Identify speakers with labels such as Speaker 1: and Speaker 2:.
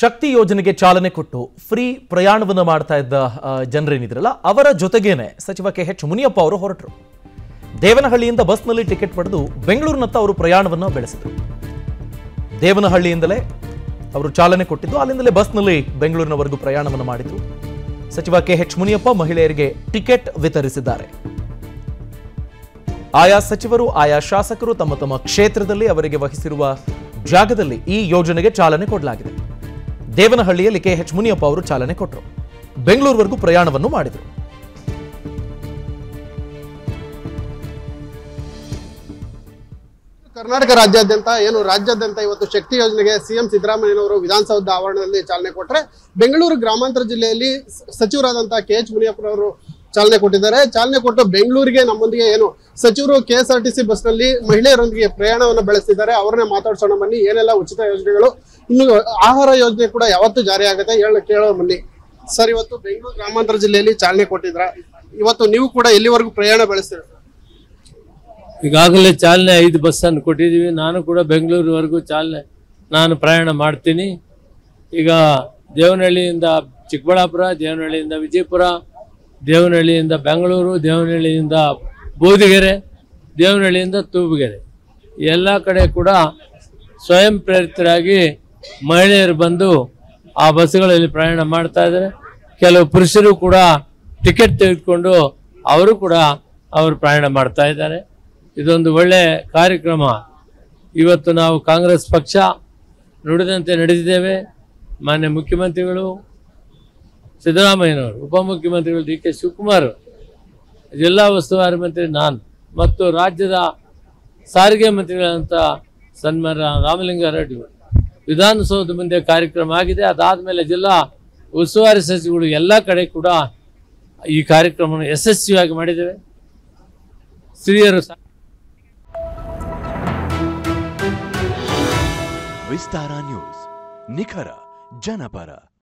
Speaker 1: ಶಕ್ತಿ ಯೋಜನೆಗೆ ಚಾಲನೆ ಕೊಟ್ಟು ಫ್ರೀ ಪ್ರಯಾಣವನ್ನು ಮಾಡ್ತಾ ಇದ್ದ ಜನರೇನಿದ್ರಲ್ಲ, ಅವರ ಜೊತೆಗೇನೆ ಸಚಿವ ಕೆ ಎಚ್ ಮುನಿಯಪ್ಪ ಅವರು ಹೊರಟರು. ದೇವನಹಳ್ಳಿಯಿಂದ ಬಸ್ನಲ್ಲಿ ಟಿಕೆಟ್ ಪಡೆದು ಬೆಂಗಳೂರಿನತ್ತ ಅವರು ಪ್ರಯಾಣವನ್ನು ಬೆಳೆಸಿದರು. ದೇವನಹಳ್ಳಿಯಿಂದಲೇ ಅವರು ಚಾಲನೆ ಕೊಟ್ಟಿದ್ದು, ಅಲ್ಲಿಂದಲೇ ಬಸ್ನಲ್ಲಿ ಬೆಂಗಳೂರಿನವರೆಗೂ ಪ್ರಯಾಣವನ್ನು ಮಾಡಿದರು. ಸಚಿವ ಕೆ ಎಚ್ ಮುನಿಯಪ್ಪ ಮಹಿಳೆಯರಿಗೆ ಟಿಕೆಟ್ ವಿತರಿಸಿದ್ದಾರೆ. ಆಯಾ ಸಚಿವರು, ಆಯಾ ಶಾಸಕರು ತಮ್ಮ ತಮ್ಮ ಕ್ಷೇತ್ರದಲ್ಲಿ ಅವರಿಗೆ ವಹಿಸಿರುವ ಜಾಗದಲ್ಲಿ ಈ ಯೋಜನೆಗೆ ಚಾಲನೆ ಕೊಡಲಾಗಿದೆ. ದೇವನಹಳ್ಳಿಯಲ್ಲಿ ಕೆ ಎಚ್ ಮುನಿಯಪ್ಪ ಅವರು ಚಾಲನೆ ಕೊಟ್ಟರು. ಬೆಂಗಳೂರುವರೆಗೂ ಪ್ರಯಾಣವನ್ನು ಮಾಡಿದರು.
Speaker 2: ಕರ್ನಾಟಕ ರಾಜ್ಯಾದ್ಯಂತ ಏನು ರಾಜ್ಯಾದ್ಯಂತ ಇವತ್ತು ಶಕ್ತಿ ಯೋಜನೆಗೆ ಸಿಎಂ ಸಿದ್ದರಾಮಯ್ಯನವರು ವಿಧಾನಸೌಧ ಆವರಣದಲ್ಲಿ ಚಾಲನೆ ಕೊಟ್ಟರೆ ಬೆಂಗಳೂರು ಗ್ರಾಮಾಂತರ ಜಿಲ್ಲೆಯಲ್ಲಿ ಸಚಿವರಾದಂತಹ ಕೆ ಎಚ್ ಮುನಿಯಪ್ಪನವರು ಚಾಲನೆ ಕೊಟ್ಟಿದ್ದಾರೆ. ಚಾಲನೆ ಕೊಟ್ಟು ಬೆಂಗಳೂರಿಗೆ ನಮ್ಮೊಂದಿಗೆ ಏನು ಸಚಿವರು K S R T C ಬಸ್ನಲ್ಲಿ ಮಹಿಳೆಯರೊಂದಿಗೆ ಪ್ರಯಾಣವನ್ನು ಬೆಳೆಸ್ತಿದ್ದಾರೆ. ಅವರನ್ನೇ ಮಾತಾಡ್ಸೋಣ ಬನ್ನಿ. ಏನೆಲ್ಲ ಉಚಿತ ಯೋಜನೆಗಳು? ಇನ್ನು ಆಹಾರ ಯೋಜನೆ ಕೂಡ ಯಾವತ್ತು ಜಾರಿ ಆಗುತ್ತೆ ಹೇಳ ಕೇಳೋ ಬನ್ನಿ. ಸರ್, ಇವತ್ತು ಬೆಂಗಳೂರು ಗ್ರಾಮಾಂತರ ಜಿಲ್ಲೆಯಲ್ಲಿ ಚಾಲನೆ ಕೊಟ್ಟಿದ್ರ. ಇವತ್ತು ನೀವು ಕೂಡ ಎಲ್ಲಿವರೆಗೂ ಪ್ರಯಾಣ ಬೆಳೆಸ್ತೀರ?
Speaker 3: ಈಗಾಗಲೇ ಚಾಲನೆ ಐದು ಬಸ್ಸನ್ನು ಕೊಟ್ಟಿದ್ದೀವಿ. ನಾನು ಕೂಡ ಬೆಂಗಳೂರುವರೆಗೂ ಚಾಲನೆ, ನಾನು ಪ್ರಯಾಣ ಮಾಡ್ತೀನಿ. ಈಗ ದೇವನಹಳ್ಳಿಯಿಂದ ಚಿಕ್ಕಬಳ್ಳಾಪುರ, ದೇವನಹಳ್ಳಿಯಿಂದ ವಿಜಯಪುರ ದೇವನಹಳ್ಳಿಯಿಂದ ಬೆಂಗಳೂರು, ದೇವನಹಳ್ಳಿಯಿಂದ ಬೋದಿಗೆರೆ, ದೇವನಹಳ್ಳಿಯಿಂದ ತೂಬುಗೆರೆ. ಎಲ್ಲ ಕಡೆ ಕೂಡ ಸ್ವಯಂ ಪ್ರೇರಿತರಾಗಿ ಮಹಿಳೆಯರು ಬಂದು ಆ ಬಸ್ಸುಗಳಲ್ಲಿ ಪ್ರಯಾಣ ಮಾಡ್ತಾ ಇದ್ದಾರೆ. ಕೆಲವು ಪುರುಷರು ಕೂಡ ಟಿಕೆಟ್ ತೆಗೆದುಕೊಂಡು ಅವರು ಕೂಡ ಅವರು ಪ್ರಯಾಣ ಮಾಡ್ತಾ ಇದ್ದಾರೆ. ಇದೊಂದು ಒಳ್ಳೆಯ ಕಾರ್ಯಕ್ರಮ. ಇವತ್ತು ನಾವು ಕಾಂಗ್ರೆಸ್ ಪಕ್ಷ ನುಡಿದಂತೆ ನಡೆದಿದ್ದೇವೆ. ಮಾನ್ಯ ಮುಖ್ಯಮಂತ್ರಿಗಳು ಸಿದ್ದರಾಮಯ್ಯನವರು, ಉಪಮುಖ್ಯಮಂತ್ರಿಗಳು ಡಿ ಕೆ ಶಿವಕುಮಾರ್, ಜಿಲ್ಲಾ ಉಸ್ತುವಾರಿ ಮಂತ್ರಿ ನಾನು ಮತ್ತು ರಾಜ್ಯದ ಸಾರಿಗೆ ಮಂತ್ರಿಗಳಂತ ಸನ್ಮಾನ ರಾಮಲಿಂಗಾರೆಡ್ಡಿ ರೆಡ್ಡಿ ವಿಧಾನಸೌಧ ಮುಂದೆ ಕಾರ್ಯಕ್ರಮ ಆಗಿದೆ. ಅದಾದ ಮೇಲೆ ಜಿಲ್ಲಾ ಉಸ್ತುವಾರಿ ಸಚಿವರು ಎಲ್ಲ ಕಡೆ ಕೂಡ ಈ ಕಾರ್ಯಕ್ರಮವನ್ನು ಯಶಸ್ವಿಯಾಗಿ ಮಾಡಿದ್ದೇವೆ. ಸ್ತ್ರೀಯರು
Speaker 4: ವಿಸ್ತಾರ ನ್ಯೂಸ್, ನಿಖರ, ಜನಪರ.